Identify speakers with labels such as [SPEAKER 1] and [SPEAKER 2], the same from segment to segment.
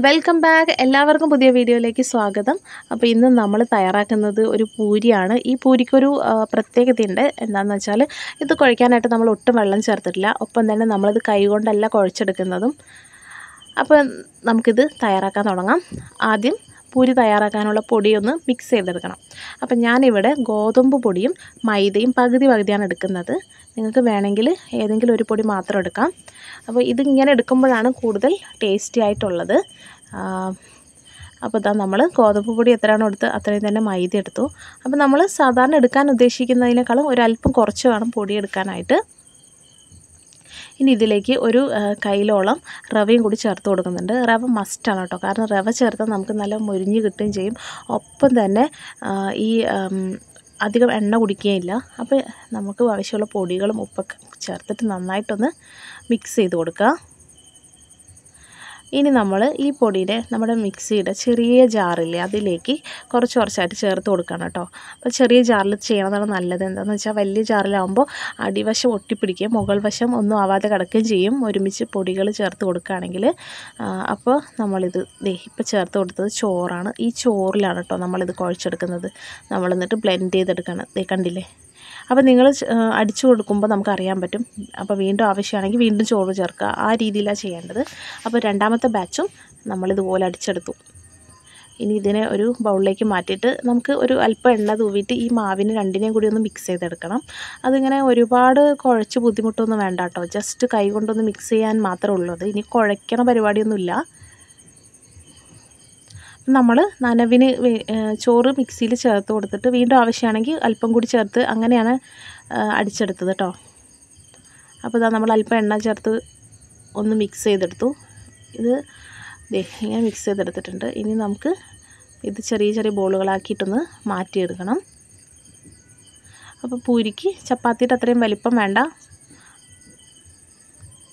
[SPEAKER 1] Welcome back. എല്ലാവർക്കും പുതിയ വീഡിയോയിലേക്ക് സ്വാഗതം. അപ്പോൾ ഇന്ന് നമ്മൾ തയ്യാറാക്കുന്നത് ഒരു പൂരിയാണ്. ഈ പൂരിക്കൊരു പ്രത്യേകതയുണ്ട്. എന്താണെന്ന് വെച്ചാൽ ഇത് കുഴയ്ക്കാനായിട്ട് നമ്മൾ ഒട്ടും വെള്ളം ചേർത്തിട്ടില്ല. ഒപ്പം തന്നെ നമ്മളിത് കൈകൊണ്ടല്ല കുഴച്ചെടുക്കുന്നതും. അപ്പോൾ നമുക്കിത് തയ്യാറാക്കാൻ തുടങ്ങാം. ആദ്യം പൂരി തയ്യാറാക്കാനുള്ള പൊടിയൊന്ന് മിക്സ് ചെയ്തെടുക്കണം. അപ്പം ഞാനിവിടെ ഗോതമ്പ് പൊടിയും മൈദയും പകുതി പകുതിയാണ് എടുക്കുന്നത്. നിങ്ങൾക്ക് വേണമെങ്കിൽ ഏതെങ്കിലും ഒരു പൊടി മാത്രം എടുക്കാം. അപ്പോൾ ഇതിങ്ങനെ എടുക്കുമ്പോഴാണ് കൂടുതൽ ടേസ്റ്റി ആയിട്ടുള്ളത്. അപ്പോൾ ഇതാ നമ്മൾ ഗോതമ്പ് പൊടി എത്രയാണോ എടുത്ത് അത്രയും തന്നെ മൈദ എടുത്തു. അപ്പോൾ നമ്മൾ സാധാരണ എടുക്കാൻ ഉദ്ദേശിക്കുന്നതിനേക്കാളും ഒരല്പം കുറച്ച് വേണം പൊടി എടുക്കാനായിട്ട്. ഇനി ഇതിലേക്ക് ഒരു കൈലോളം റവയും കൂടി ചേർത്ത് കൊടുക്കുന്നുണ്ട്. റവ മസ്റ്റാണ് കേട്ടോ. കാരണം റവ ചേർത്താൽ നമുക്ക് നല്ല മുരിഞ്ഞ് കിട്ടുകയും ചെയ്യും. ഒപ്പം തന്നെ ഈ അധികം എണ്ണ കുടിക്കുകയില്ല. അപ്പോൾ നമുക്ക് ആവശ്യമുള്ള പൊടികളും ഉപ്പൊക്കെ ചേർത്തിട്ട് നന്നായിട്ടൊന്ന് മിക്സ് ചെയ്ത് കൊടുക്കുക. ഇനി നമ്മൾ ഈ പൊടിയുടെ നമ്മുടെ മിക്സിയുടെ ചെറിയ ജാറില്ലേ അതിലേക്ക് കുറച്ച് കുറച്ചായിട്ട് ചേർത്ത് കൊടുക്കണം കേട്ടോ. അപ്പോൾ ചെറിയ ജാറിൽ ചെയ്യണതാണ് നല്ലത്. എന്താണെന്ന് വെച്ചാൽ വലിയ ജാറിലാകുമ്പോൾ അടിവശം ഒട്ടിപ്പിടിക്കുകയും മുകൾ വശം ഒന്നും ആവാതെ കിടക്കുകയും ചെയ്യും. ഒരുമിച്ച് പൊടികൾ ചേർത്ത് കൊടുക്കുകയാണെങ്കിൽ അപ്പോൾ നമ്മളിത് ദേ ഇപ്പോൾ ചേർത്ത് കൊടുത്തത് ചോറാണ്. ഈ ചോറിലാണ് കേട്ടോ നമ്മളിത് കുഴച്ചെടുക്കുന്നത്. നമ്മൾ എന്നിട്ട് ബ്ലെൻഡ് ചെയ്തെടുക്കണം. ദേ കണ്ടില്ലേ? അപ്പോൾ നിങ്ങൾ അടിച്ചു കൊടുക്കുമ്പോൾ നമുക്കറിയാൻ പറ്റും. അപ്പോൾ വീണ്ടും ആവശ്യമാണെങ്കിൽ വീണ്ടും ചോറ് ചേർക്കുക. ആ രീതിയിലാണ് ചെയ്യേണ്ടത്. അപ്പോൾ രണ്ടാമത്തെ ബാച്ചും നമ്മളിതുപോലെ അടിച്ചെടുത്തു. ഇനി ഇതിനെ ഒരു ബൗളിലേക്ക് മാറ്റിയിട്ട് നമുക്ക് ഒരു അല്പം എണ്ണ തൂവിയിട്ട് ഈ മാവിന് രണ്ടിനെയും കൂടി ഒന്ന് മിക്സ് ചെയ്തെടുക്കണം. അതിങ്ങനെ ഒരുപാട് കുഴച്ച് ബുദ്ധിമുട്ടൊന്നും വേണ്ട കേട്ടോ. ജസ്റ്റ് കൈ കൊണ്ടൊന്ന് മിക്സ് ചെയ്യാൻ മാത്രമേ ഉള്ളൂ. ഇനി കുഴയ്ക്കണ പരിപാടിയൊന്നുമില്ല. നമ്മൾ നനവിന് ചോറ് മിക്സിയിൽ ചേർത്ത് കൊടുത്തിട്ട് വീണ്ടും ആവശ്യമാണെങ്കിൽ അല്പം കൂടി ചേർത്ത് അങ്ങനെയാണ് അടിച്ചെടുത്തത് കേട്ടോ. അപ്പോൾ ഇതാ നമ്മൾ അല്പം എണ്ണ ചേർത്ത് ഒന്ന് മിക്സ് ചെയ്തെടുത്തു. ഇത് ഇങ്ങനെ മിക്സ് ചെയ്തെടുത്തിട്ടുണ്ട്. ഇനി നമുക്ക് ഇത് ചെറിയ ചെറിയ ബോളുകളാക്കിയിട്ടൊന്ന് മാറ്റിയെടുക്കണം. അപ്പോൾ പൂരിക്ക് ചപ്പാത്തിയുടെ അത്രയും വലിപ്പം വേണ്ട.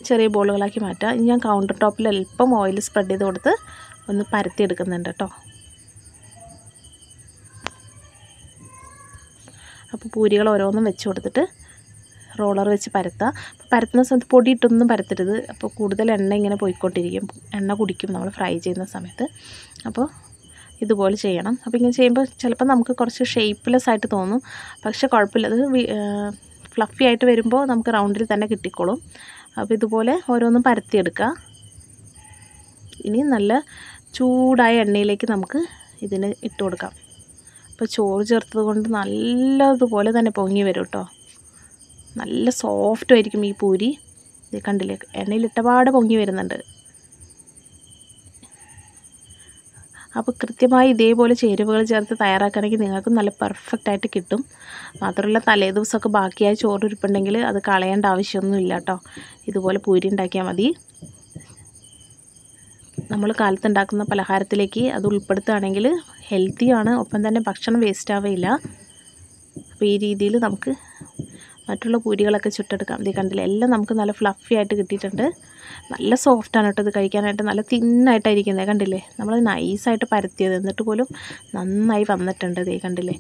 [SPEAKER 1] ചെറിയ ബോളുകളാക്കി മാറ്റാം. ഇനി ഞാൻ കൗണ്ടർ ടോപ്പിൽ അല്പം ഓയിൽ സ്പ്രെഡ് ചെയ്ത് കൊടുത്ത് ഒന്ന് പരത്തിയെടുക്കുന്നുണ്ട് കേട്ടോ അപ്പോൾ പൂരികൾ ഓരോന്നും വെച്ച് കൊടുത്തിട്ട് റോളർ വെച്ച് പരത്തുക. അപ്പോൾ പരത്തുന്ന സമയത്ത് പൊടിയിട്ടൊന്നും പരത്തരുത്. അപ്പോൾ കൂടുതൽ എണ്ണ ഇങ്ങനെ പോയിക്കൊണ്ടിരിക്കും. എണ്ണ കുടിക്കും നമ്മൾ ഫ്രൈ ചെയ്യുന്ന സമയത്ത്. അപ്പോൾ ഇതുപോലെ ചെയ്യണം. അപ്പോൾ ഇങ്ങനെ ചെയ്യുമ്പോൾ ചിലപ്പോൾ നമുക്ക് കുറച്ച് ഷേപ്പ്ലെസ് ആയിട്ട് തോന്നും. പക്ഷെ കുഴപ്പമില്ല. അത് ഫ്ലഫി ആയിട്ട് വരുമ്പോൾ നമുക്ക് റൗണ്ടിൽ തന്നെ കിട്ടിക്കോളും. അപ്പോൾ ഇതുപോലെ ഓരോന്നും പരത്തിയെടുക്കുക. ഇനി നല്ല ചൂടായ എണ്ണയിലേക്ക് നമുക്ക് ഇതിന് ഇട്ട് കൊടുക്കാം. അപ്പോൾ ചോറ് ചേർത്തത് കൊണ്ട് നല്ലതുപോലെ തന്നെ പൊങ്ങി വരും കേട്ടോ നല്ല സോഫ്റ്റ് ആയിരിക്കും ഈ പൂരി. ഇത് കണ്ടില്ലേ? എണ്ണയിലിട്ടപാട് പൊങ്ങി വരുന്നുണ്ട്. അപ്പോൾ കൃത്യമായി ഇതേപോലെ ചേരുവകൾ ചേർത്ത് തയ്യാറാക്കുകയാണെങ്കിൽ നിങ്ങൾക്ക് നല്ല പെർഫെക്റ്റ് ആയിട്ട് കിട്ടും. മാത്രമല്ല തലേ ദിവസമൊക്കെ ബാക്കിയായ ചോറ് ഇരിപ്പുണ്ടെങ്കിൽ അത് കളയേണ്ട ആവശ്യമൊന്നുമില്ല കേട്ടോ ഇതുപോലെ പൂരി ഉണ്ടാക്കിയാൽ മതി. നമ്മൾ കാലത്ത് ഉണ്ടാക്കുന്ന പലഹാരത്തിലേക്ക് അത് ഉൾപ്പെടുത്തുകയാണെങ്കിൽ ഹെൽത്തിയാണ്. ഒപ്പം തന്നെ ഭക്ഷണം വേസ്റ്റ് ആവുകയില്ല. അപ്പോൾ ഈ രീതിയിൽ നമുക്ക് മറ്റുള്ള പൂരികളൊക്കെ ചുട്ടെടുക്കാം. ഇത് കണ്ടില്ല എല്ലാം നമുക്ക് നല്ല ഫ്ലഫി ആയിട്ട് കിട്ടിയിട്ടുണ്ട്. നല്ല സോഫ്റ്റാണ് കേട്ടോ ഇത് കഴിക്കാനായിട്ട്. നല്ല തിന്നായിട്ടായിരിക്കുന്നത് കണ്ടില്ലേ? നമ്മൾ നൈസായിട്ട് പരത്തിയത്. എന്നിട്ട് പോലും നന്നായി വന്നിട്ടുണ്ട് ഇത് കണ്ടില്ലേ?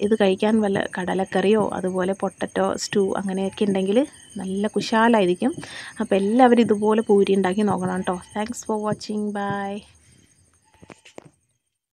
[SPEAKER 1] ഇത് കഴിക്കാൻ വല്ല കടലക്കറിയോ അതുപോലെ പൊട്ടറ്റോ സ്റ്റൂ അങ്ങനെയൊക്കെ ഉണ്ടെങ്കിൽ നല്ല കുശാലായിരിക്കും. അപ്പോൾ എല്ലാവരും ഇതുപോലെ പൂരി ഉണ്ടാക്കി നോക്കണം കേട്ടോ. Thanks for watching bye